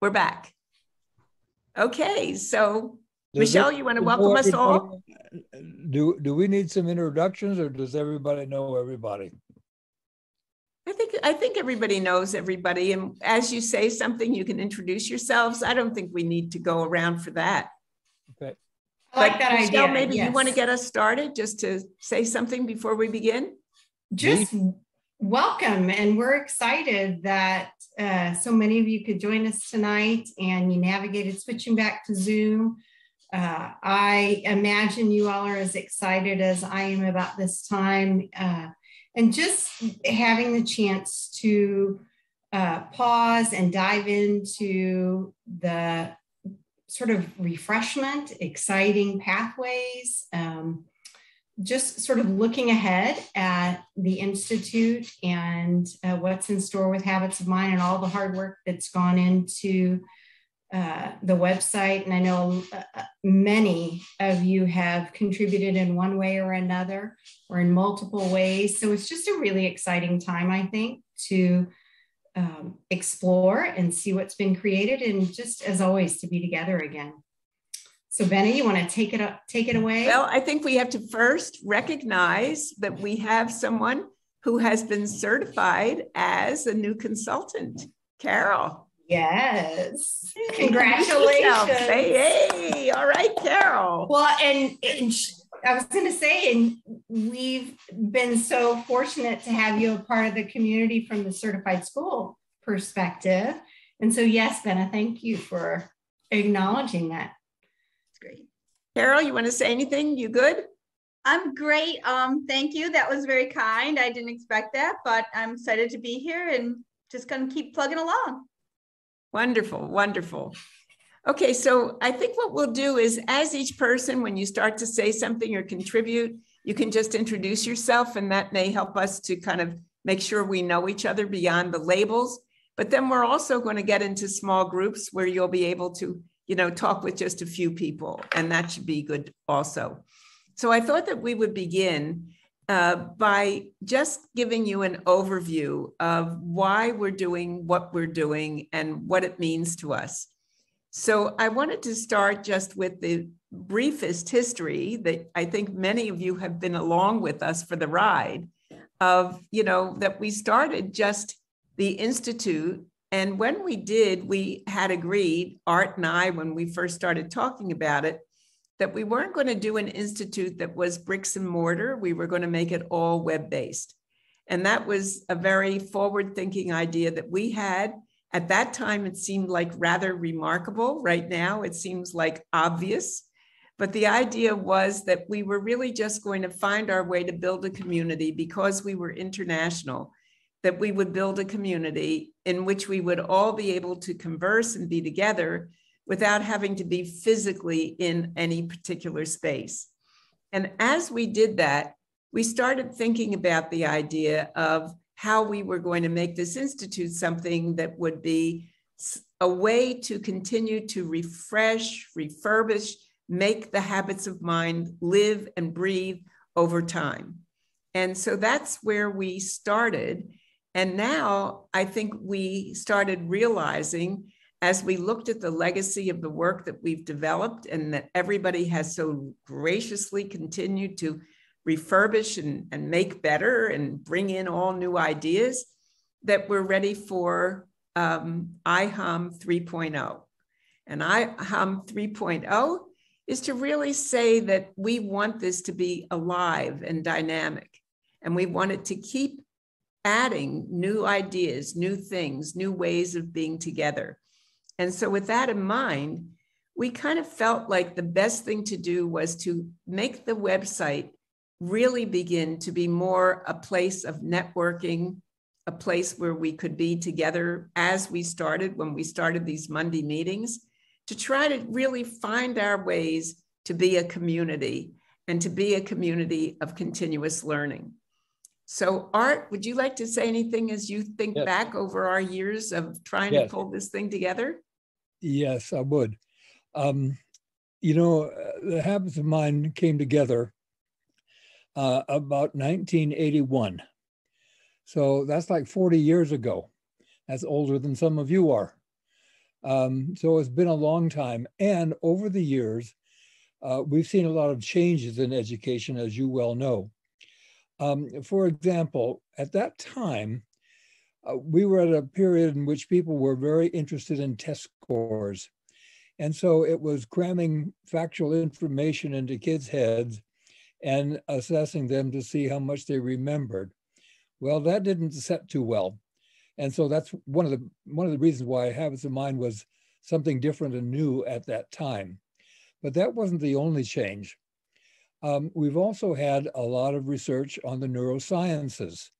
we're back. Okay, so does Michelle, you want to welcome us all? Do do we need some introductions, or does everybody know everybody? I think I think everybody knows everybody, and as you say something, you can introduce yourselves. I don't think we need to go around for that. Okay. I like that Michelle, idea. Maybe yes. you want to get us started, just to say something before we begin. Just welcome, and we're excited that uh, so many of you could join us tonight, and you navigated switching back to Zoom. Uh, I imagine you all are as excited as I am about this time. Uh, and just having the chance to uh, pause and dive into the sort of refreshment, exciting pathways, um, just sort of looking ahead at the Institute and uh, what's in store with Habits of Mind and all the hard work that's gone into uh, the website. And I know uh, many of you have contributed in one way or another or in multiple ways. So it's just a really exciting time, I think, to um, explore and see what's been created and just as always to be together again. So Benny, you want to take it up, take it away? Well, I think we have to first recognize that we have someone who has been certified as a new consultant, Carol. Yes. Congratulations. Hey, hey, all right, Carol. Well, and, and I was going to say, and we've been so fortunate to have you a part of the community from the certified school perspective. And so, yes, Bena, thank you for acknowledging that. Carol, you want to say anything? You good? I'm great. Um, thank you. That was very kind. I didn't expect that, but I'm excited to be here and just going to keep plugging along. Wonderful, wonderful. Okay, so I think what we'll do is as each person, when you start to say something or contribute, you can just introduce yourself, and that may help us to kind of make sure we know each other beyond the labels. But then we're also going to get into small groups where you'll be able to, you know, talk with just a few people, and that should be good also. So I thought that we would begin uh, by just giving you an overview of why we're doing what we're doing and what it means to us. So I wanted to start just with the briefest history that I think many of you have been along with us for the ride of, you know, that we started just the Institute. And when we did, we had agreed, Art and I, when we first started talking about it, that we weren't going to do an institute that was bricks and mortar. We were going to make it all web based. And that was a very forward thinking idea that we had. At that time, it seemed like rather remarkable. Right now, it seems like obvious. But the idea was that we were really just going to find our way to build a community because we were international, that we would build a community in which we would all be able to converse and be together without having to be physically in any particular space. And as we did that, we started thinking about the idea of how we were going to make this institute something that would be a way to continue to refresh, refurbish, make the habits of mind live and breathe over time. And so that's where we started. And now I think we started realizing as we looked at the legacy of the work that we've developed and that everybody has so graciously continued to refurbish and, and make better and bring in all new ideas, that we're ready for um, IHOM 3.0. And IHOM 3.0 is to really say that we want this to be alive and dynamic. And we want it to keep adding new ideas, new things, new ways of being together. And so, with that in mind, we kind of felt like the best thing to do was to make the website really begin to be more a place of networking, a place where we could be together as we started when we started these Monday meetings, to try to really find our ways to be a community and to be a community of continuous learning. So, Art, would you like to say anything as you think yes. back over our years of trying yes. to pull this thing together? Yes, I would. Um, you know, uh, the habits of mind came together uh, about 1981. So that's like 40 years ago. That's older than some of you are. Um, so it's been a long time. And over the years, uh, we've seen a lot of changes in education, as you well know. Um, for example, at that time, uh, we were at a period in which people were very interested in test scores. And so it was cramming factual information into kids' heads and assessing them to see how much they remembered. Well, that didn't set too well. And so that's one of the one of the reasons why Habits of Mind was something different and new at that time. But that wasn't the only change. Um, we've also had a lot of research on the neurosciences,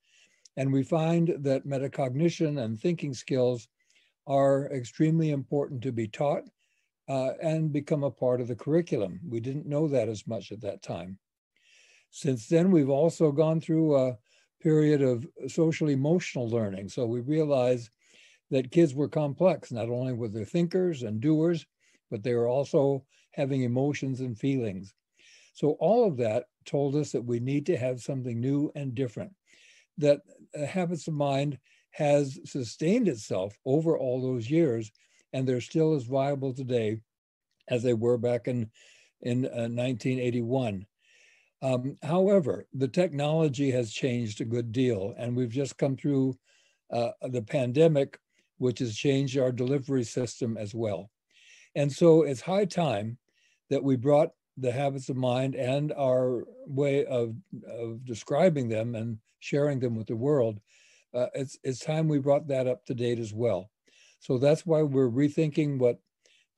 and we find that metacognition and thinking skills are extremely important to be taught uh, and become a part of the curriculum. We didn't know that as much at that time. Since then, we've also gone through a period of social emotional learning. So we realized that kids were complex, not only were they thinkers and doers, but they were also having emotions and feelings. So all of that told us that we need to have something new and different, that habits of mind has sustained itself over all those years, and they're still as viable today as they were back in, in uh, 1981. Um, however, the technology has changed a good deal, and we've just come through uh, the pandemic, which has changed our delivery system as well. And so it's high time that we brought the habits of mind and our way of, of describing them and sharing them with the world. Uh, it's, it's time we brought that up to date as well. So that's why we're rethinking what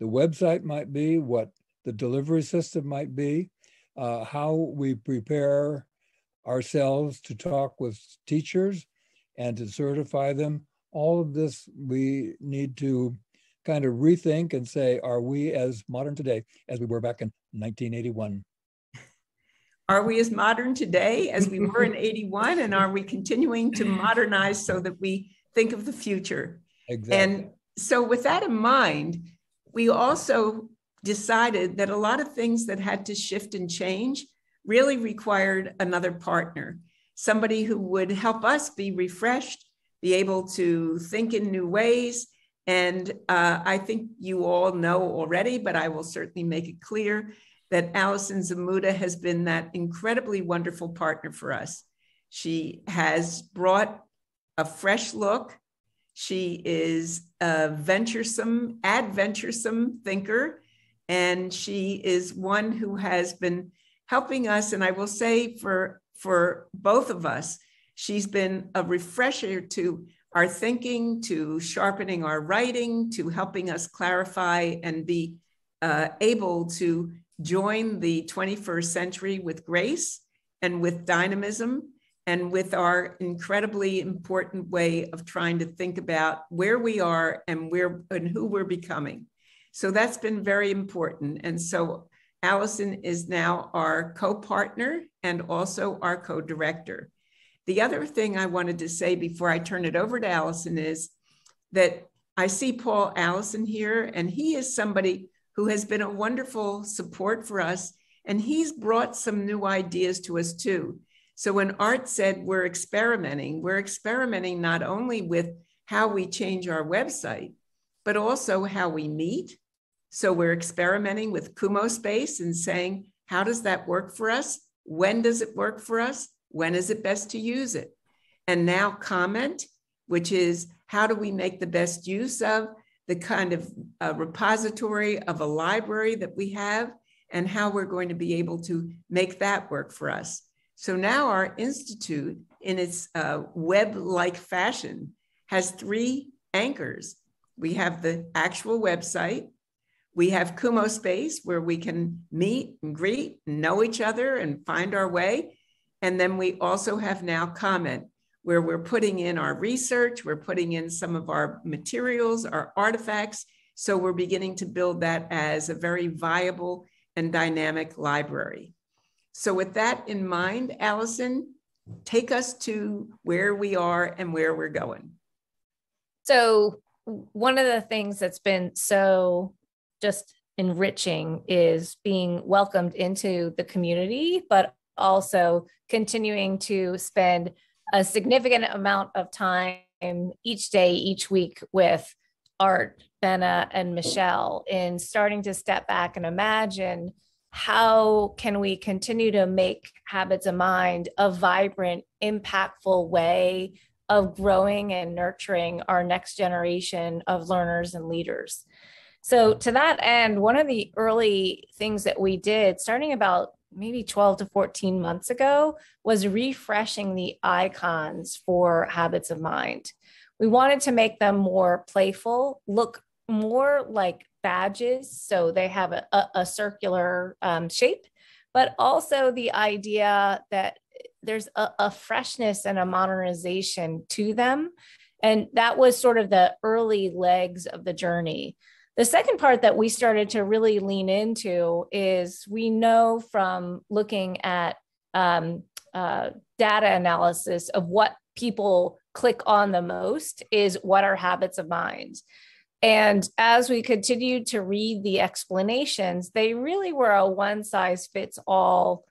the website might be, what the delivery system might be, uh, how we prepare ourselves to talk with teachers and to certify them. All of this we need to kind of rethink and say, are we as modern today as we were back in 1981? Are we as modern today as we were in 81? And are we continuing to modernize so that we think of the future? Exactly. And so, with that in mind, we also decided that a lot of things that had to shift and change really required another partner, somebody who would help us be refreshed, be able to think in new ways. And uh, I think you all know already, but I will certainly make it clear that Allison Zmuda has been that incredibly wonderful partner for us. She has brought a fresh look. She is a venturesome, adventuresome thinker and she is one who has been helping us. And I will say for, for both of us, she's been a refresher to our thinking, to sharpening our writing, to helping us clarify and be uh, able to join the 21st century with grace and with dynamism and with our incredibly important way of trying to think about where we are and where and who we're becoming. So that's been very important. And so Allison is now our co-partner and also our co-director. The other thing I wanted to say before I turn it over to Allison is that I see Paul Allison here, and he is somebody who has been a wonderful support for us, and he's brought some new ideas to us too. So when Art said we're experimenting, we're experimenting not only with how we change our website, but also how we meet, so we're experimenting with Kumospace and saying, how does that work for us? When does it work for us? When is it best to use it? And NowComment, which is how do we make the best use of the kind of uh, repository of a library that we have and how we're going to be able to make that work for us. So now our institute in its uh, web-like fashion has three anchors. We have the actual website, we have Kumospace where we can meet and greet, and know each other, and find our way. And then we also have NowComment, where we're putting in our research, we're putting in some of our materials, our artifacts. So we're beginning to build that as a very viable and dynamic library. So, with that in mind, Allison, take us to where we are and where we're going. So, one of the things that's been so just enriching is being welcomed into the community, but also continuing to spend a significant amount of time each day, each week with Art, Bena, and Michelle in starting to step back and imagine how can we continue to make habits of mind a vibrant, impactful way of growing and nurturing our next generation of learners and leaders. So, to that end, one of the early things that we did, starting about maybe 12 to 14 months ago, was refreshing the icons for habits of mind. We wanted to make them more playful, look more like badges. So they have a, a, a circular um, shape, but also the idea that there's a, a freshness and a modernization to them. And that was sort of the early legs of the journey. The second part that we started to really lean into is we know from looking at um, uh, data analysis of what people click on the most is what are habits of mind. And as we continued to read the explanations, they really were a one size fits all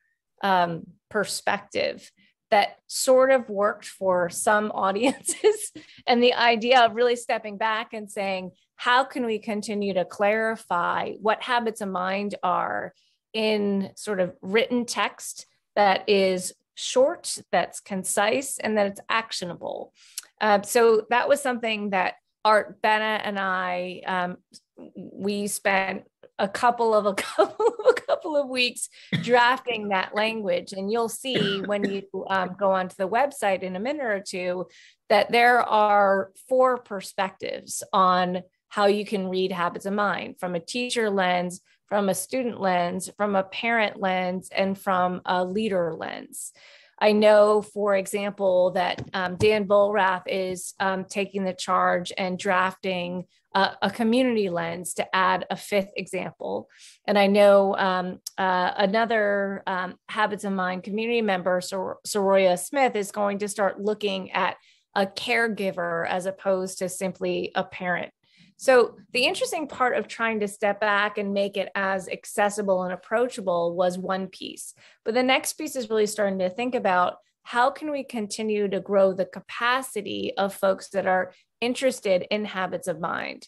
um, perspective that sort of worked for some audiences. and the idea of really stepping back and saying, how can we continue to clarify what habits of mind are in sort of written text that is short, that's concise, and that it's actionable? Uh, so that was something that Art Bena and I, um, we spent a couple of a couple of a couple of weeks drafting that language, and you'll see when you um, go onto the website in a minute or two that there are four perspectives on how you can read habits of mind from a teacher lens, from a student lens, from a parent lens, and from a leader lens. I know, for example, that um, Dan Bullrath is um, taking the charge and drafting a, community lens to add a fifth example. And I know um, uh, another um, Habits of Mind community member, Sor- Soroya Smith, is going to start looking at a caregiver as opposed to simply a parent. So, the interesting part of trying to step back and make it as accessible and approachable was one piece. But the next piece is really starting to think about how can we continue to grow the capacity of folks that are interested in habits of mind.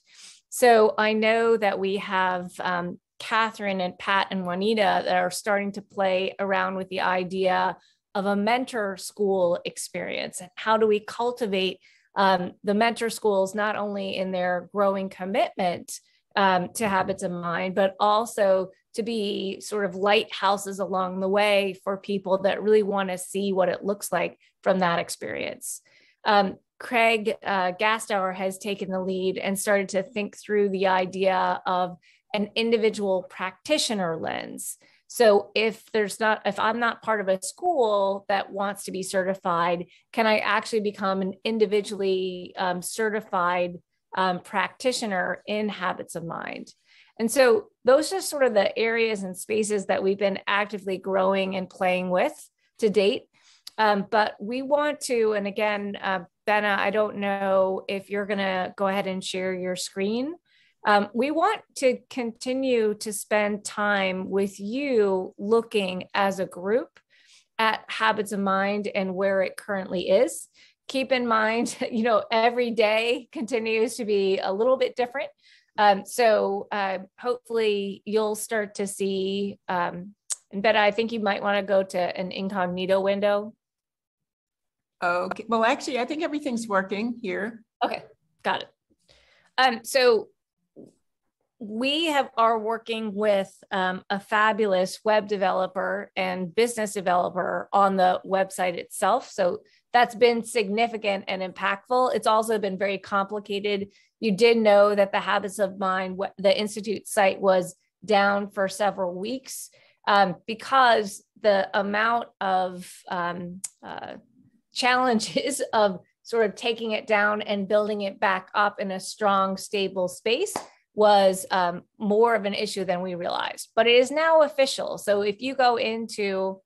So, I know that we have um, Catherine and Pat and Juanita that are starting to play around with the idea of a mentor school experience. And how do we cultivate um, the mentor schools, not only in their growing commitment um, to habits of mind, but also to be sort of lighthouses along the way for people that really want to see what it looks like from that experience. Um, Craig uh, has taken the lead and started to think through the idea of an individual practitioner lens. So if there's not, if I'm not part of a school that wants to be certified, can I actually become an individually um, certified um, practitioner in habits of mind? And so those are sort of the areas and spaces that we've been actively growing and playing with to date. Um, but we want to, and again, uh, Bena, I don't know if you're going to go ahead and share your screen. Um, we want to continue to spend time with you looking as a group at habits of mind and where it currently is. Keep in mind, you know, every day continues to be a little bit different. Um, so uh, hopefully you'll start to see, um, and Betta, I think you might want to go to an incognito window. Okay. Well, actually, I think everything's working here. Okay. Got it. Um, so we have are working with um, a fabulous web developer and business developer on the website itself. So that's been significant and impactful. It's also been very complicated. You did know that the Habits of Mind, the Institute site was down for several weeks um, because the amount of um, uh, challenges of sort of taking it down and building it back up in a strong, stable space was um, more of an issue than we realized, but it is now official. So if you go into.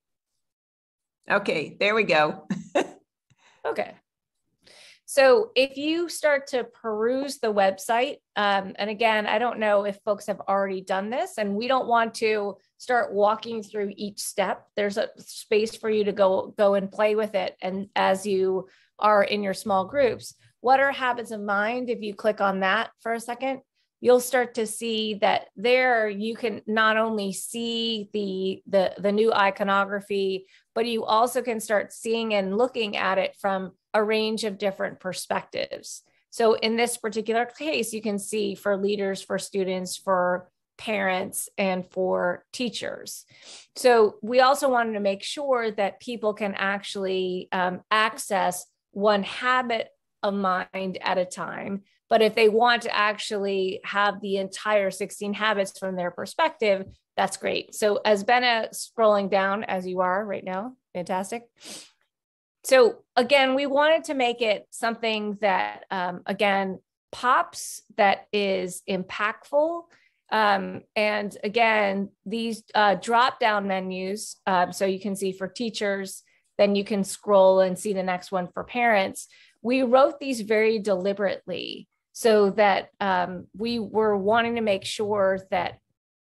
Okay, there we go. okay. So if you start to peruse the website, um, and again, I don't know if folks have already done this, and we don't want to start walking through each step. There's a space for you to go go and play with it, and as you are in your small groups, what are habits of mind? If you click on that for a second, you'll start to see that there you can not only see the, the, the new iconography, but you also can start seeing and looking at it from a range of different perspectives. So in this particular case, you can see for leaders, for students, for parents, and for teachers. So we also wanted to make sure that people can actually um, access one habit of mind at a time but if they want to actually have the entire 16 habits from their perspective, that's great. So as Bena scrolling down as you are right now, fantastic. So again, we wanted to make it something that, um, again, pops, that is impactful. Um, and again, these uh, drop down menus, um, so you can see for teachers, then you can scroll and see the next one for parents. We wrote these very deliberately so that um, we were wanting to make sure that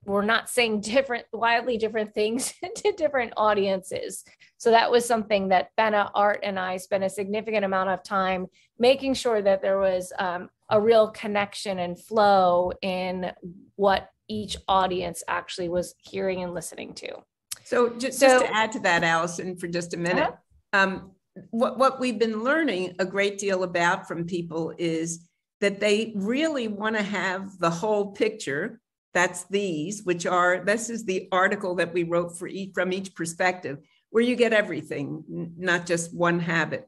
we're not saying different, wildly different things to different audiences. So that was something that Bena, Art, and I spent a significant amount of time making sure that there was um, a real connection and flow in what each audience actually was hearing and listening to. So just, so, just to add to that, Allison, for just a minute, uh-huh. um, what, what we've been learning a great deal about from people is that they really want to have the whole picture. That's these, which are, this is the article that we wrote for each, from each perspective, where you get everything, not just one habit.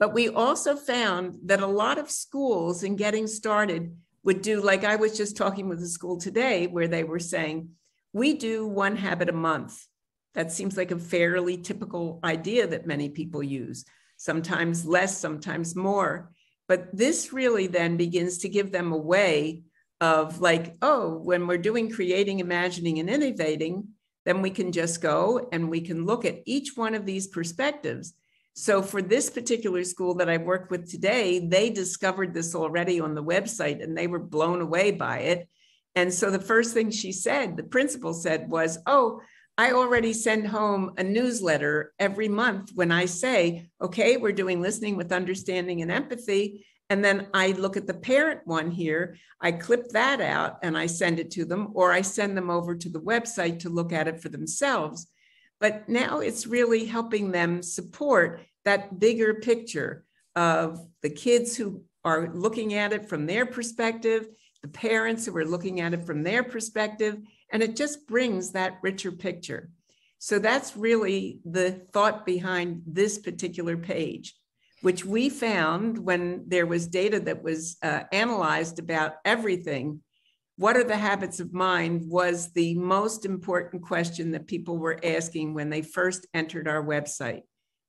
But we also found that a lot of schools in getting started would do, like I was just talking with a school today, where they were saying, we do one habit a month. That seems like a fairly typical idea that many people use, sometimes less, sometimes more. But this really then begins to give them a way of like, oh, when we're doing creating, imagining, and innovating, then we can just go and we can look at each one of these perspectives. So for this particular school that I worked with today, they discovered this already on the website and they were blown away by it. And so the first thing she said, the principal said, was, oh, I already send home a newsletter every month when I say, okay, we're doing listening with understanding and empathy. And then I look at the parent one here, I clip that out and I send it to them, or I send them over to the website to look at it for themselves. But now it's really helping them support that bigger picture of the kids who are looking at it from their perspective, the parents who are looking at it from their perspective, and it just brings that richer picture. So that's really the thought behind this particular page, which we found when there was data that was uh, analyzed about everything. What are the habits of mind was the most important question that people were asking when they first entered our website.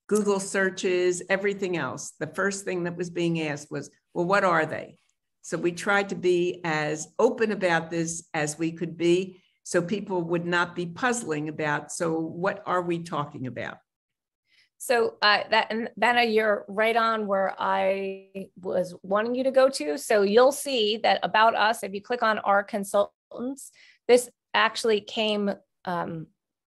Google searches, everything else. The first thing that was being asked was, well, what are they? So we tried to be as open about this as we could be so people would not be puzzling about so what are we talking about so uh, that and Bena, you're right on where I was wanting you to go to. So you'll see that about us, if you click on our consultants, this actually came um,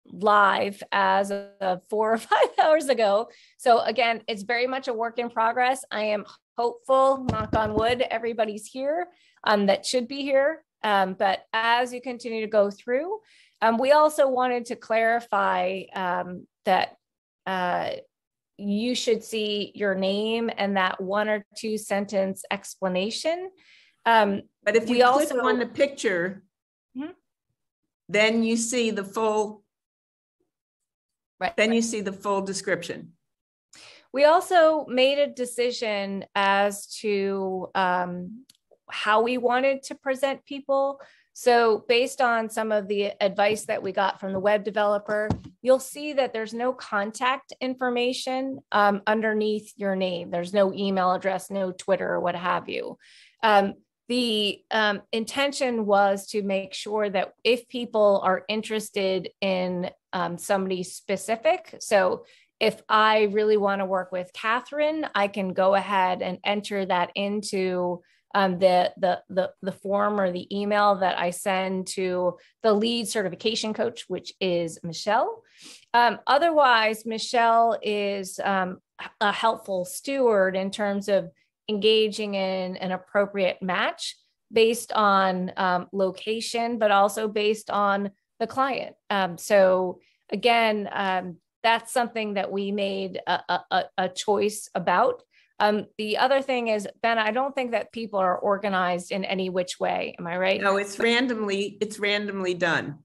live as of four or five hours ago. So again, it's very much a work in progress. I am hopeful, knock on wood, everybody's here um, that should be here um, but as you continue to go through, um, we also wanted to clarify um, that uh, you should see your name and that one or two sentence explanation. Um, but if you also, on the picture, mm-hmm. then you see the full. Right. Then you see the full description. We also made a decision as to um, how we wanted to present people. So based on some of the advice that we got from the web developer, you'll see that there's no contact information um, underneath your name. There's no email address, no Twitter or what have you. Um, the um, intention was to make sure that if people are interested in um, somebody specific, so if I really want to work with Catherine, I can go ahead and enter that into um, the, the, the, the form or the email that I send to the lead certification coach, which is Michelle. Um, otherwise, Michelle is um, a helpful steward in terms of engaging in an appropriate match based on um, location, but also based on the client. Um, so again, um, that's something that we made a, a, a choice about. Um, the other thing is, Ben, I don't think that people are organized in any which way. Am I right? No, it's randomly, it's randomly done.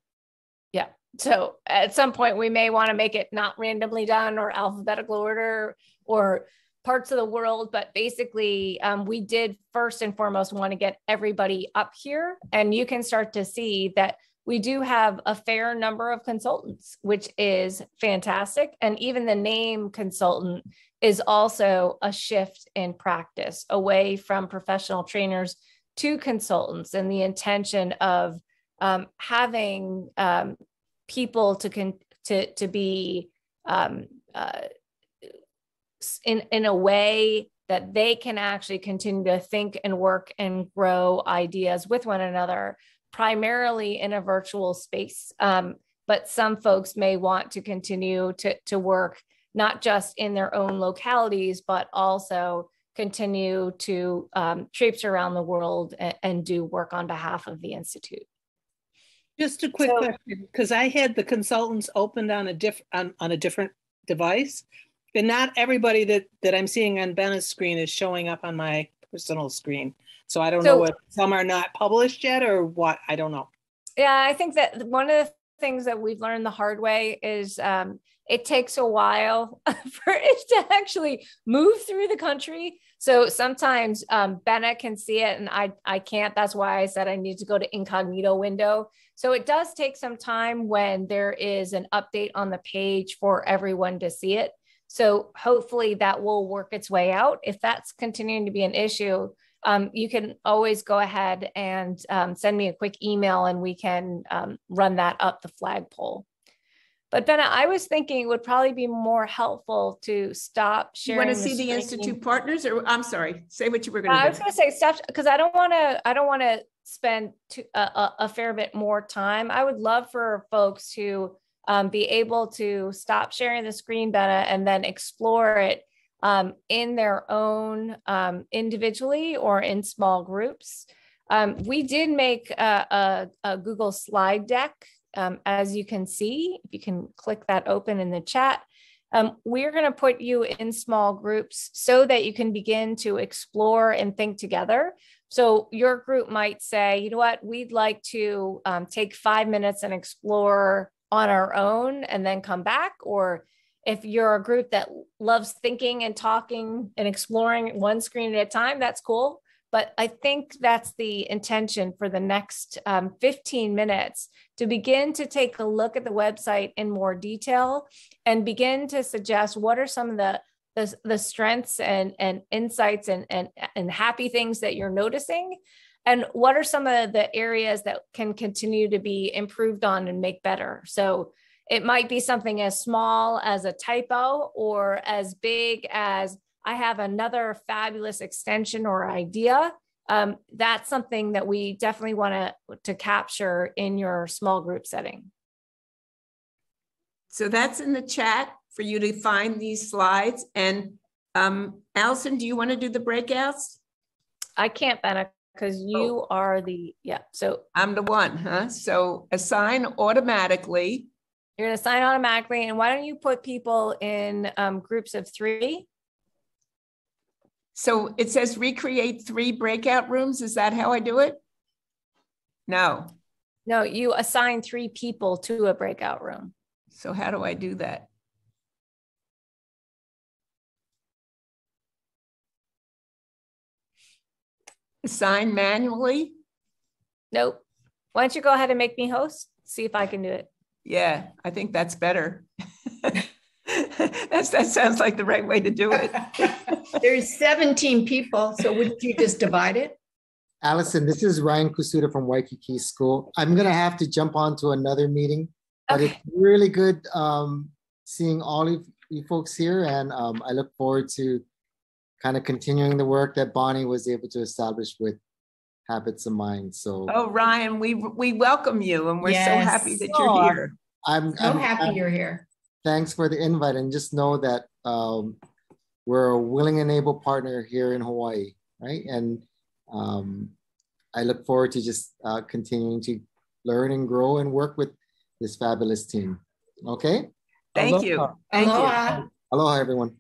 Yeah. So at some point, we may want to make it not randomly done or alphabetical order or parts of the world. But basically, um, we did first and foremost want to get everybody up here. And you can start to see that we do have a fair number of consultants, which is fantastic. And even the name consultant is also a shift in practice away from professional trainers to consultants and the intention of um, having um, people to con- to to be um, uh, in in a way that they can actually continue to think and work and grow ideas with one another, primarily in a virtual space. Um, but some folks may want to continue to to work not just in their own localities, but also continue to um, traipse around the world and, and, do work on behalf of the Institute. Just a quick so, question, because I had the consultants opened on a diff on, on a different device, and not everybody that that I'm seeing on Bena's screen is showing up on my personal screen. So I don't so, know what some are not published yet or what. I don't know. Yeah, I think that one of the things that we've learned the hard way is um, it takes a while for it to actually move through the country. So sometimes um, Bena can see it and I, I can't. That's why I said I need to go to incognito window. So it does take some time when there is an update on the page for everyone to see it. So hopefully that will work its way out. If that's continuing to be an issue, um, you can always go ahead and um, send me a quick email and we can um, run that up the flagpole. But Bena, I was thinking it would probably be more helpful to stop sharing. You want to see the, the Institute partners, or I'm sorry, say what you were going to. I was going to say stop because I don't want to. I don't want to spend to, a, fair bit more time. I would love for folks to um, be able to stop sharing the screen, Bena, and then explore it um, in their own um, individually or in small groups. Um, we did make a, a, a Google slide deck um, as you can see, if you can click that open in the chat, um, we're going to put you in small groups so that you can begin to explore and think together. So your group might say, you know what, we'd like to um, take five minutes and explore on our own and then come back. Or if you're a group that loves thinking and talking and exploring one screen at a time, that's cool. But I think that's the intention for the next um, 15 minutes to begin to take a look at the website in more detail and begin to suggest what are some of the the, the strengths and, and insights and, and, and happy things that you're noticing. And what are some of the areas that can continue to be improved on and make better? So it might be something as small as a typo or as big as I have another fabulous extension or idea, um, that's something that we definitely want to to capture in your small group setting. So that's in the chat for you to find these slides. And um, Allison, do you want to do the breakouts? I can't, Bena, because you oh. are the, yeah, so. I'm the one, huh? So assign automatically. You're going to assign automatically. And why don't you put people in um, groups of three? So it says recreate three breakout rooms. Is that how I do it? No. No, you assign three people to a breakout room. So how do I do that? Assign manually? Nope. Why don't you go ahead and make me host? See if I can do it. Yeah, I think that's better. That's, that sounds like the right way to do it. There's 17 people, so wouldn't you just divide it? Allison, this is Ryan Kusuda from Waikiki School. I'm gonna have to jump on to another meeting, but okay. it's really good um, seeing all of you folks here, and um, I look forward to kind of continuing the work that Bonnie was able to establish with Habits of Mind. So, oh Ryan, we we welcome you, and we're yes. so happy that you're here. I'm so I'm, happy I'm, you're here thanks for the invite and just know that um, we're a willing and able partner here in Hawaii, right? And um, I look forward to just uh, continuing to learn and grow and work with this fabulous team. Okay. Thank Aloha. you. Thank you. Aloha. Aloha, everyone.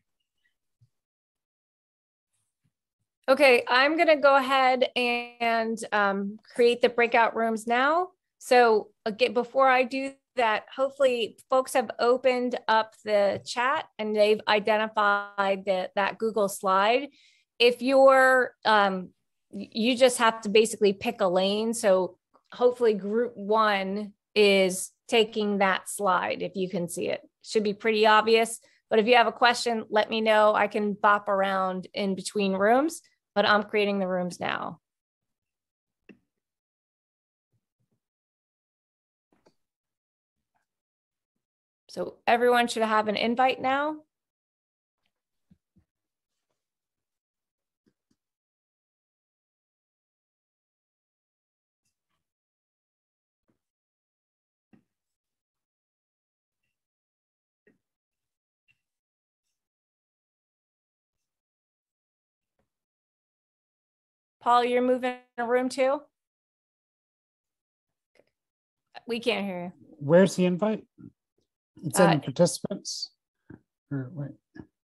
Okay, I'm gonna go ahead and um, create the breakout rooms now. So again, before I do that, hopefully folks have opened up the chat and they've identified that that Google slide. If you're, um, you just have to basically pick a lane. So hopefully group one is taking that slide if you can see it. Should be pretty obvious. But if you have a question, let me know. I can bop around in between rooms but I'm creating the rooms now. So everyone should have an invite now. Paul, you're moving a room too? We can't hear you. Where's the invite? It's Uh, in participants. Or wait.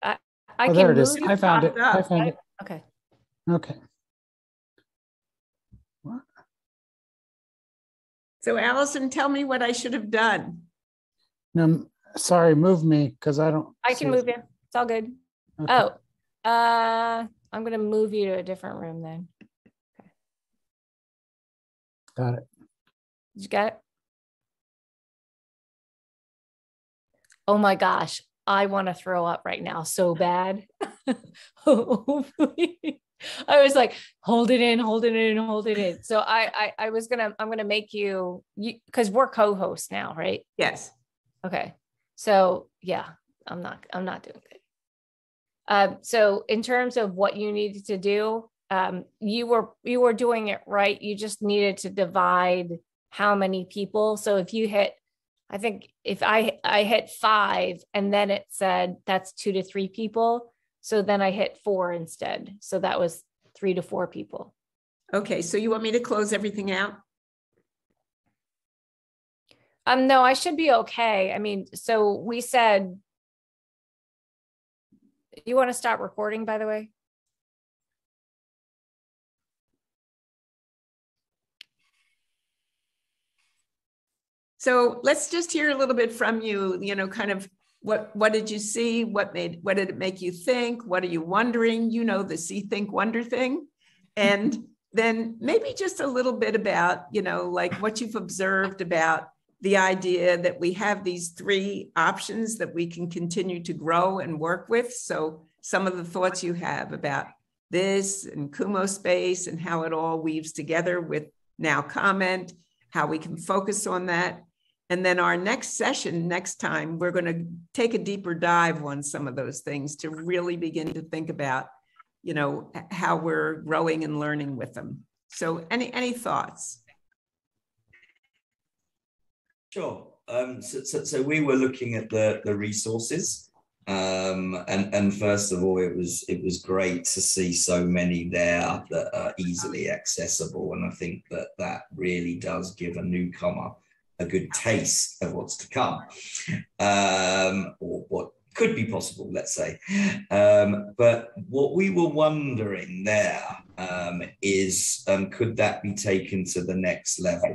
I Oh, there it is. I found it. popped I up. found it. Okay. Okay. What? So Allison, tell me what I should have done. No, sorry, move me because I don't. I see can it. move you. It's all good. Okay. Oh, uh, I'm gonna move you to a different room then. Okay. Got it. Did you get it? Oh my gosh, I want to throw up right now so bad. I was like, hold it in, hold it in, hold it in. So I, I, I was gonna, I'm gonna make you, you, because we're co-hosts now, right? Yes. Okay. So yeah, I'm not, I'm not doing good. Um, so in terms of what you needed to do, um, you were, you were doing it right. You just needed to divide how many people. So if you hit, I think if I, I hit five and then it said that's two to three people. So then I hit four instead. So that was three to four people. Okay, so you want me to close everything out? Um, no, I should be okay. I mean, so we said, you want to stop recording, by the way? So let's just hear a little bit from you, you know, kind of what what did you see? What made what did it make you think? What are you wondering? You know, the see, think, wonder thing. And then maybe just a little bit about, you know, like what you've observed about the idea that we have these three options that we can continue to grow and work with. So some of the thoughts you have about this and Kumospace and how it all weaves together with NowComment, how we can focus on that. And then our next session, next time, we're going to take a deeper dive on some of those things to really begin to think about, you know, how we're growing and learning with them. So any any thoughts? Sure. Um, so, so, so we were looking at the the resources, um, and and first of all, it was it was great to see so many there that are easily accessible, and I think that that really does give a newcomer a good taste of what's to come, um, or what could be possible, let's say. Um, but what we were wondering there um, is, um, could that be taken to the next level?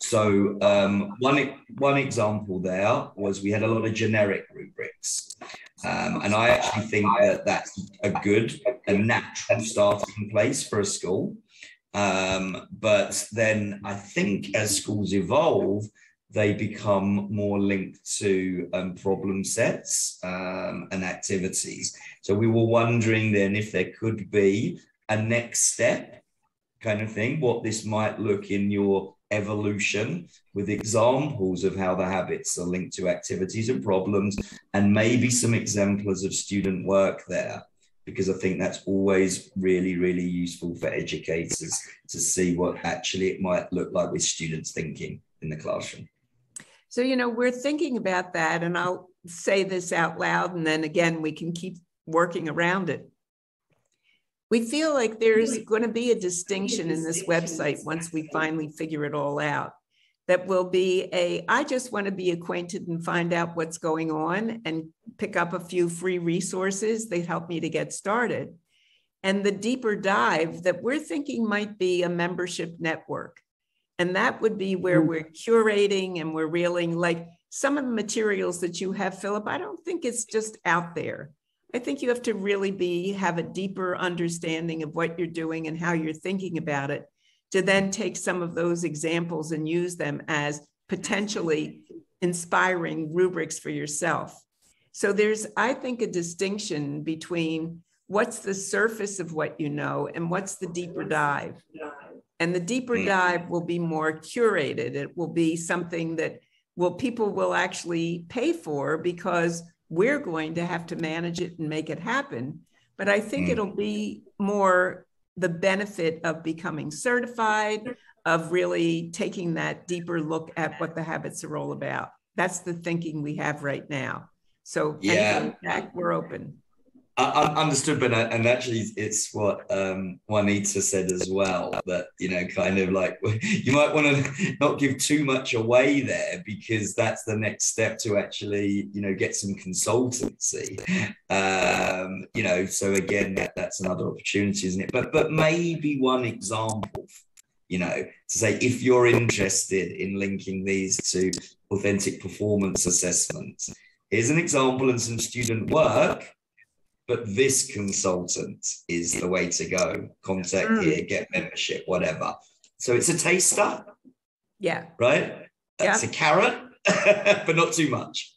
So um, one one example there was we had a lot of generic rubrics, um, and I actually think that that's a good and natural starting place for a school. Um, but then I think as schools evolve, they become more linked to um, problem sets um, and activities. So we were wondering then if there could be a next step kind of thing, what this might look in your evolution with examples of how the habits are linked to activities and problems, and maybe some exemplars of student work there. Because I think that's always really, really useful for educators to see what actually it might look like with students thinking in the classroom. So, you know, we're thinking about that, and I'll say this out loud, and then again, we can keep working around it. We feel like there's going to be a distinction in this website once we finally figure it all out. That will be a, I just want to be acquainted and find out what's going on and pick up a few free resources that help me to get started. And the deeper dive that we're thinking might be a membership network. And that would be where hmm. we're curating and we're reeling like some of the materials that you have, Philip. I don't think it's just out there. I think you have to really be have a deeper understanding of what you're doing and how you're thinking about it to then take some of those examples and use them as potentially inspiring rubrics for yourself. So there's, I think, a distinction between what's the surface of what you know and what's the deeper dive. And the deeper Mm. dive will be more curated. It will be something that will people will actually pay for because we're going to have to manage it and make it happen. But I think Mm. it'll be more the benefit of becoming certified, of really taking that deeper look at what the habits are all about. That's the thinking we have right now. So Yeah. back, we're open. I, I understood, but uh, and actually, it's what um, Juanita said as well. That you know, kind of like you might want to not give too much away there because that's the next step to actually, you know, get some consultancy. Um, you know, so again, that, that's another opportunity, isn't it? But but maybe one example, you know, to say if you're interested in linking these to authentic performance assessments, here's an example and some student work but this consultant is the way to go. Contact Mm. here, get membership, whatever. So it's a taster, Yeah. right? That's a carrot, but not too much.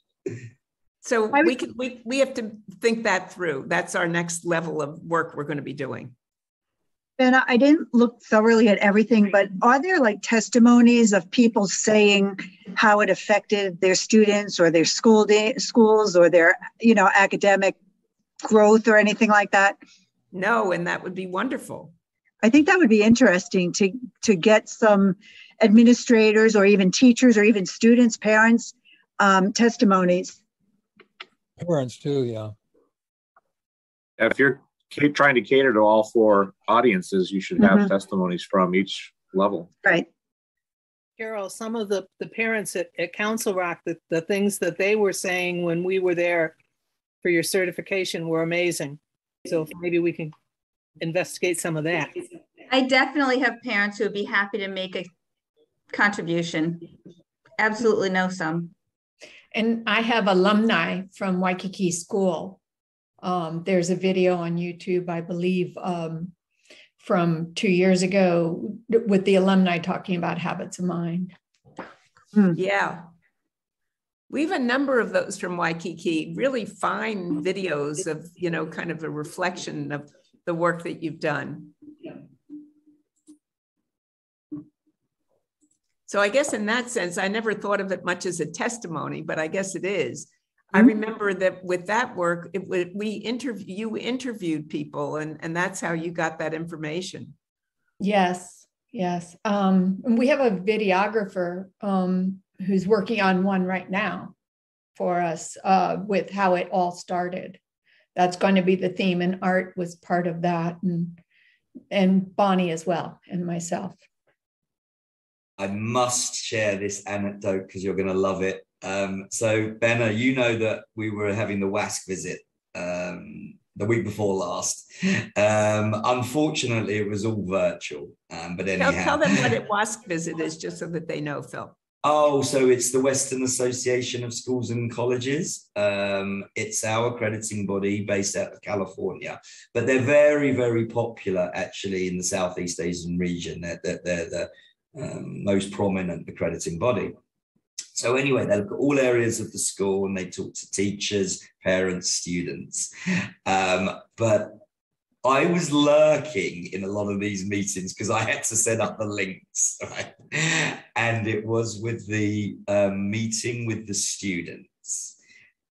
So we could we we have to think that through. That's our next level of work we're going to be doing. And I didn't look thoroughly at everything, but are there like testimonies of people saying how it affected their students or their school day, schools or their, you know, academic growth or anything like that? No, and that would be wonderful. I think that would be interesting to to get some administrators or even teachers or even students, parents um, testimonies. Parents too, yeah. If you're ca- trying to cater to all four audiences, you should have Mhm. testimonies from each level. Right. Carol, some of the, the parents at, at Council Rock, the, the things that they were saying when we were there for your certification were amazing. So maybe we can investigate some of that. I definitely have parents who would be happy to make a contribution. Absolutely know some. And I have alumni from Waikiki School. Um, there's a video on YouTube, I believe, um, from two years ago with the alumni talking about habits of mind. Yeah. We have a number of those from Waikiki, really fine videos of, you know, kind of a reflection of the work that you've done. So I guess in that sense, I never thought of it much as a testimony, but I guess it is. I remember that with that work, it we interview you interviewed people and, and that's how you got that information. Yes, yes. Um, and we have a videographer um, who's working on one right now for us uh, with how it all started. That's going to be the theme, and art was part of that, and and Bonnie as well, and myself. I must share this anecdote because you're going to love it. Um, so, Bena, you know that we were having the WASC visit um, the week before last. Um, unfortunately, it was all virtual. Um, but anyhow, Tell, tell them what it WASC visit is, just so that they know, Phil. Oh, so it's the Western Association of Schools and Colleges. Um, it's our accrediting body based out of California, but they're very, very popular actually in the Southeast Asian region. They're, they're, they're the um, most prominent accrediting body. So anyway, they look at all areas of the school and they talk to teachers, parents, students. Um, but I was lurking in a lot of these meetings because I had to set up the links, right? And it was with the um, meeting with the students.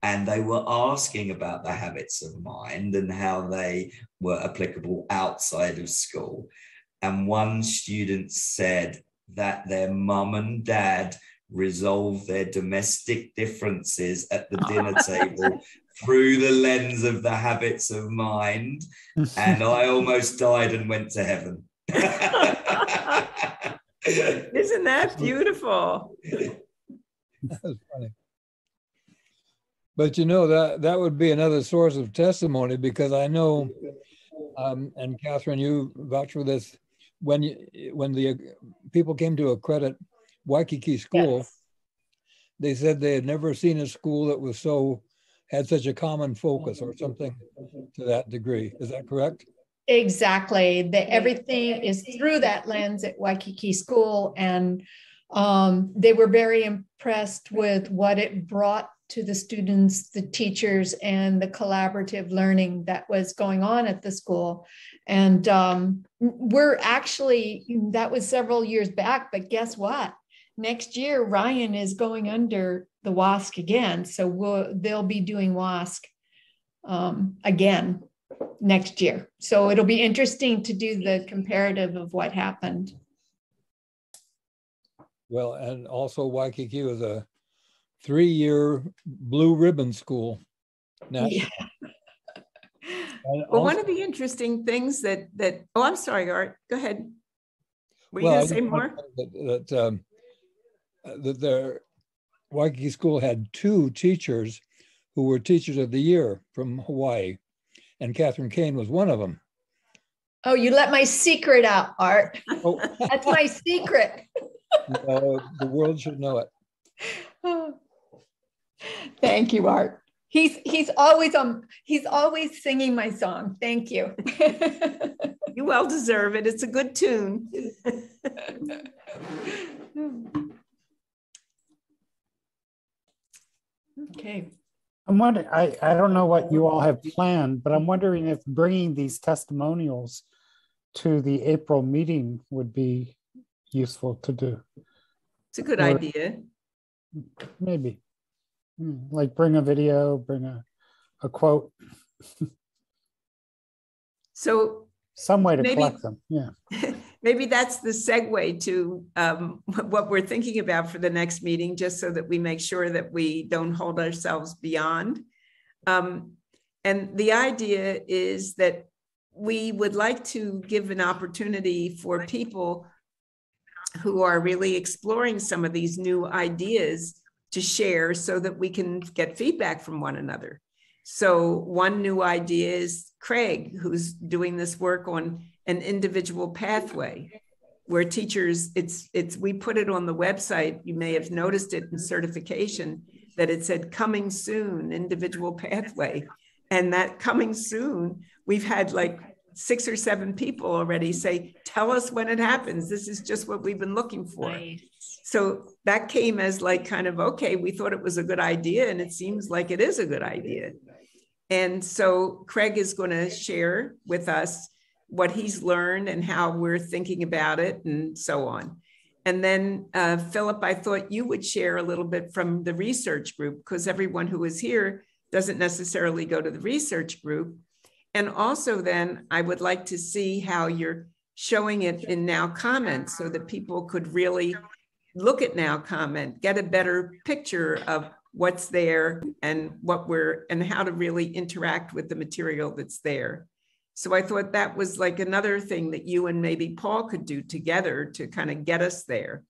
And they were asking about the habits of mind and how they were applicable outside of school. And one student said that their mum and dad resolve their domestic differences at the dinner table through the lens of the habits of mind. And I almost died and went to heaven. Isn't that beautiful? That's funny. But you know that that would be another source of testimony because I know, um, and Catherine, you vouch for this. When you, when the people came to accredit Waikiki School, yes. they said they had never seen a school that was so had such a common focus or something to that degree. Is that correct? Exactly. The, everything is through that lens at Waikiki School, and um, they were very impressed with what it brought to the students, the teachers, and the collaborative learning that was going on at the school. And um, we're actually, that was several years back, but guess what? Next year, Ryan is going under the WASC again. So we'll, they'll be doing WASC um, again next year. So it'll be interesting to do the comparative of what happened. Well, and also Waikiki is a three-year blue ribbon school. Yeah. well, also, one of the interesting things that that oh, I'm sorry, Art. Go ahead. Were you well, going to say more? That, that, um, that the Waikiki School had two teachers who were teachers of the year from Hawaii, and Catherine Kane was one of them. Oh, you let my secret out, Art. Oh. That's my secret. uh, the world should know it. Thank you, Art. He's he's always um he's always singing my song. Thank you. you well deserve it. It's a good tune. okay. I'm wondering, I, I don't know what you all have planned, but I'm wondering if bringing these testimonials to the April meeting would be useful to do. It's a good or idea. Maybe. Hmm, like bring a video, bring a, a quote. so some way to maybe, collect them. Yeah. maybe that's the segue to um, what we're thinking about for the next meeting, just so that we make sure that we don't hold ourselves beyond. Um, and the idea is that we would like to give an opportunity for people who are really exploring some of these new ideas to share so that we can get feedback from one another. So, one new idea is Craig, who's doing this work on an individual pathway where teachers it's it's we put it on the website. You may have noticed it in certification that it said coming soon individual pathway. And that coming soon we've had like six or seven people already say tell us when it happens. This is just what we've been looking for. Nice. so that came as like kind of okay we thought it was a good idea and it seems like it is a good idea. And so craig is going to share with us what he's learned and how we're thinking about it and so on. And then, uh, Philip, I thought you would share a little bit from the research group because everyone who is here doesn't necessarily go to the research group. And also, then I would like to see how you're showing it in NowComment so that people could really look at NowComment, get a better picture of what's there and what we're and how to really interact with the material that's there. So I thought that was like another thing that you and maybe Paul could do together to kind of get us there.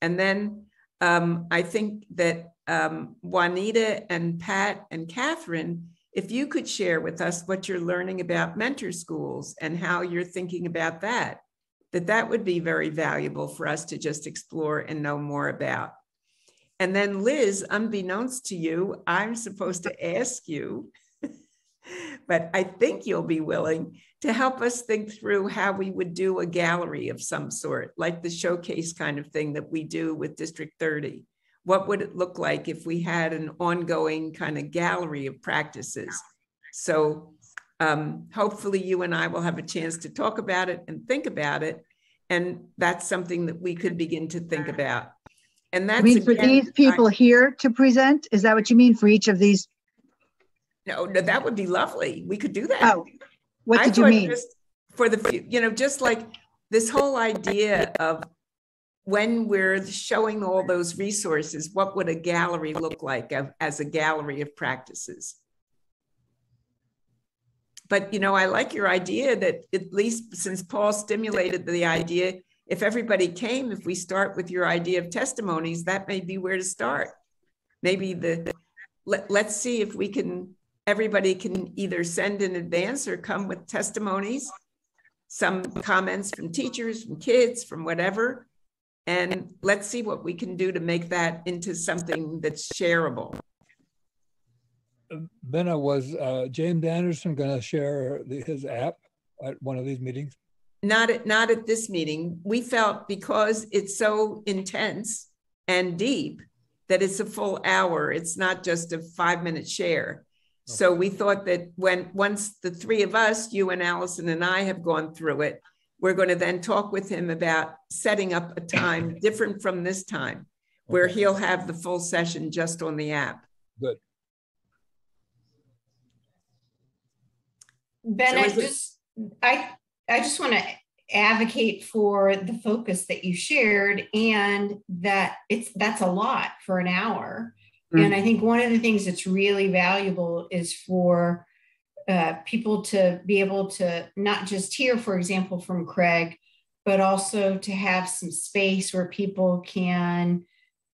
And then um, I think that um, Juanita and Pat and Catherine, if you could share with us what you're learning about mentor schools and how you're thinking about that, that that would be very valuable for us to just explore and know more about. And then Liz, unbeknownst to you, I'm supposed to ask you but I think you'll be willing to help us think through how we would do a gallery of some sort, like the showcase kind of thing that we do with District 30. What would it look like if we had an ongoing kind of gallery of practices? So um, hopefully you and I will have a chance to talk about it and think about it. And that's something that we could begin to think about. And that's I mean, for again, these people I, here to present, is that what you mean for each of these no, no, that would be lovely. We could do that. Oh, what did you mean? for the, you know, just like this whole idea of when we're showing all those resources, what would a gallery look like as a gallery of practices? But you know, I like your idea that at least since Paul stimulated the idea, if everybody came, if we start with your idea of testimonies, that may be where to start. Maybe the let, let's see if we can everybody can either send in advance or come with testimonies, some comments from teachers, from kids, from whatever. And let's see what we can do to make that into something that's shareable. Bena, was uh, James Anderson going to share the, his app at one of these meetings? Not at not at this meeting. We felt because it's so intense and deep that it's a full hour. It's not just a five minute share. Okay. So we thought that when once the three of us, you and Allison and I, have gone through it, we're going to then talk with him about setting up a time different from this time, where he'll have the full session just on the app. Good. Ben, so I just I I just want to advocate for the focus that you shared and that it's that's a lot for an hour. Mm-hmm. And I think one of the things that's really valuable is for uh, people to be able to not just hear, for example, from Craig, but also to have some space where people can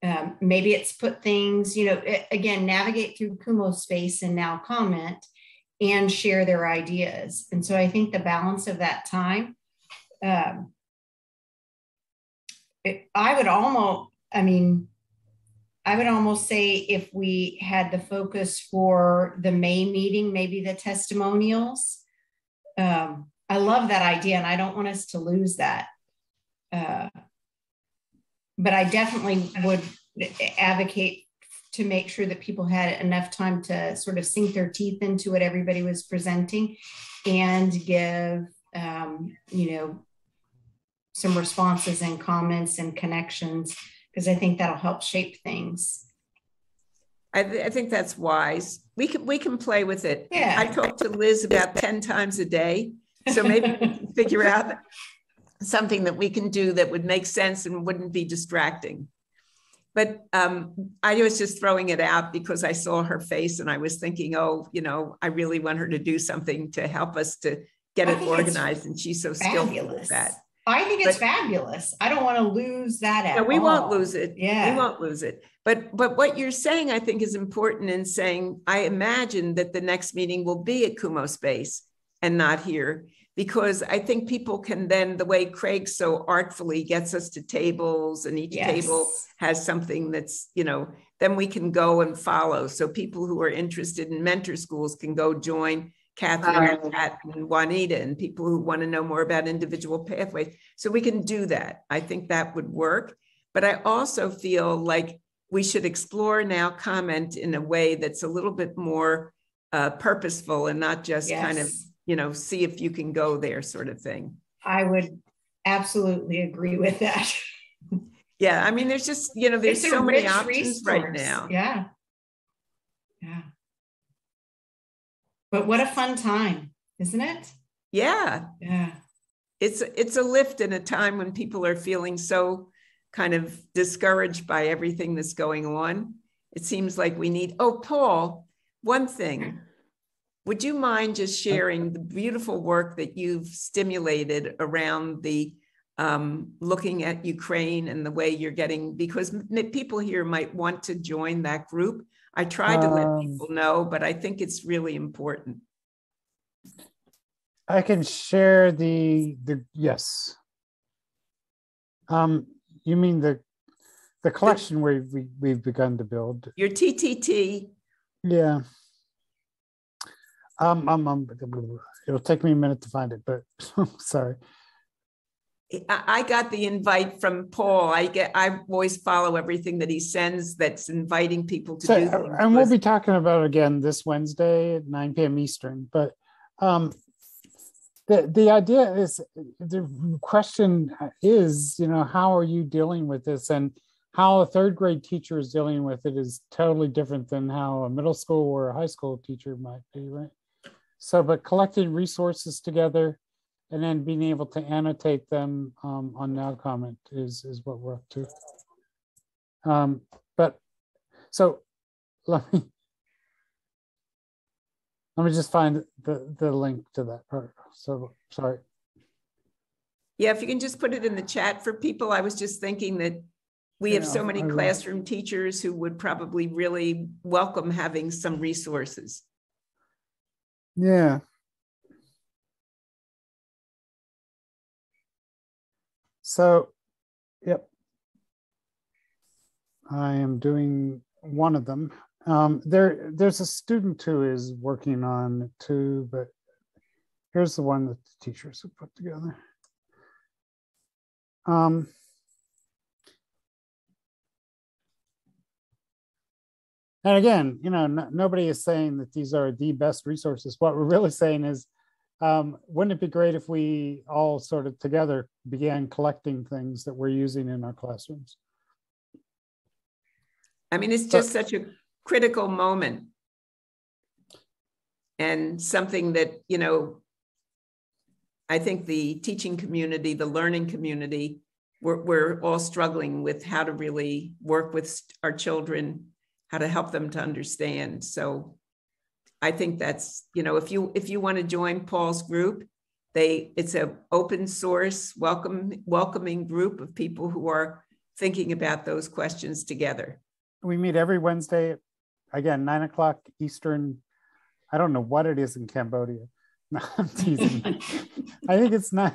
um, maybe it's put things, you know, again, navigate through Kumospace and NowComment and share their ideas. And so I think the balance of that time, um, it, I would almost, I mean, I would almost say if we had the focus for the May meeting, maybe the testimonials. Um, I love that idea and I don't want us to lose that. Uh, but I definitely would advocate to make sure that people had enough time to sort of sink their teeth into what everybody was presenting and give, um, you know, some responses and comments and connections, because I think that'll help shape things. I, th- I, think that's wise. We can we can play with it. Yeah. I talk to Liz about 10 times a day. So maybe we can figure out something that we can do that would make sense and wouldn't be distracting. But um, I was just throwing it out because I saw her face and I was thinking, oh, you know, I really want her to do something to help us to get it organized. And she's so skillful with that. I think it's but, fabulous. I don't want to lose that at no, we all. won't lose it. Yeah. We won't lose it. But but what you're saying, I think, is important in saying I imagine that the next meeting will be at Kumospace and not here because I think people can then, the way Craig so artfully gets us to tables and each yes. table has something that's, you know, then we can go and follow. So people who are interested in mentor schools can go join Catherine and Pat and Juanita and people who want to know more about individual pathways. So we can do that. I think that would work. But I also feel like we should explore NowComment in a way that's a little bit more uh, purposeful and not just yes. kind of you know, see if you can go there sort of thing. I would absolutely agree with that. yeah. I mean, there's just, you know, there's so many options resource. right now. Yeah. Yeah. But what a fun time, isn't it? Yeah. Yeah. It's it's a lift in a time when people are feeling so kind of discouraged by everything that's going on. It seems like we need, oh, Paul, one thing would you mind just sharing the beautiful work that you've stimulated around the um, looking at Ukraine and the way you're getting, because people here might want to join that group. I try to let um, people know, but I think it's really important. I can share the the yes. Um, you mean the the collection the, we, we we've begun to build? Your TTT. Yeah. Um, um, um, it'll take me a minute to find it, but sorry. I got the invite from Paul. I get I always follow everything that he sends that's inviting people to so, do things. And we'll be talking about again this Wednesday at 9 p.m. Eastern. But um the the idea is the question is, you know, how are you dealing with this? And how a third grade teacher is dealing with it is totally different than how a middle school or a high school teacher might be, right? So, but collecting resources together and then being able to annotate them um, on NowComment is is what we're up to. Um, but so let me let me just find the the link to that part. So sorry. Yeah, if you can just put it in the chat for people. I was just thinking that we have Yeah, so many classroom teachers who would probably really welcome having some resources. Yeah. So, yep. I am doing one of them. Um, there, there's a student who is working on two, but here's the one that the teachers have put together. Um, and again, you know, no, nobody is saying that these are the best resources. What we're really saying is, um, wouldn't it be great if we all sort of together began collecting things that we're using in our classrooms? I mean, it's just such a critical moment. And something that, you know, I think the teaching community, the learning community, we're, we're all struggling with how to really work with our children, how to help them to understand. So I think that's, you know, if you if you want to join Paul's group, they it's a open source, welcome, welcoming group of people who are thinking about those questions together. We meet every Wednesday, again, nine o'clock Eastern. I don't know what it is in Cambodia. No, I'm teasing. I think it's nine.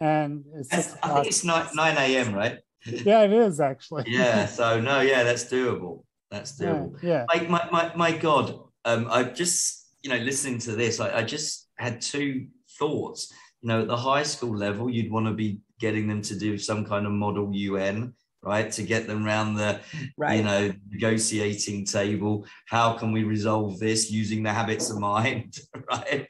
And it's six I o'clock. think it's 9, 9 a.m., right? Yeah, it is actually. Yeah, so no, yeah, that's doable. That's Yeah, yeah. Like my, my, my God, um, I just, you know, listening to this, I, I just had two thoughts. You know, at the high school level, you'd want to be getting them to do some kind of model UN, right? To get them around the, you know, negotiating table. How can we resolve this using the habits of mind, right?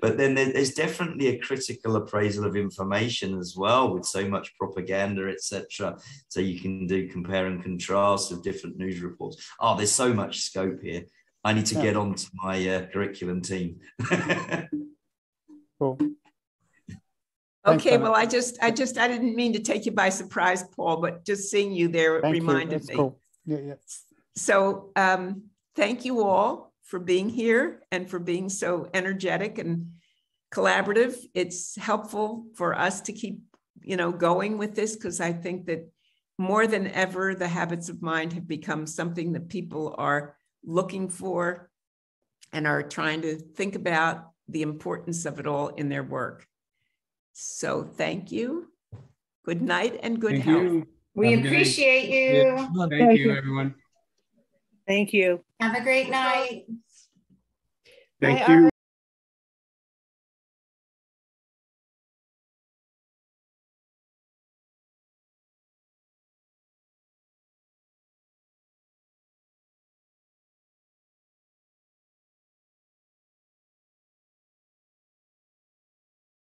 But then there's definitely a critical appraisal of information as well, with so much propaganda, etc. So you can do compare and contrast of different news reports. Oh, there's so much scope here. I need to Yeah. get on to my uh, curriculum team. Cool. Thanks, Okay, well, I just, I just, I didn't mean to take you by surprise, Paul, but just seeing you there Thank you. reminded That's me. cool. Yeah, yeah. So um, thank you all for being here and for being so energetic and collaborative. It's helpful for us to keep, you know, going with this because I think that more than ever, the habits of mind have become something that people are looking for and are trying to think about the importance of it all in their work. So thank you. Good night and good Thank health. you. We Have a good night. appreciate you. Thank you, everyone. Thank you. Have a great night. Thank Bye, you.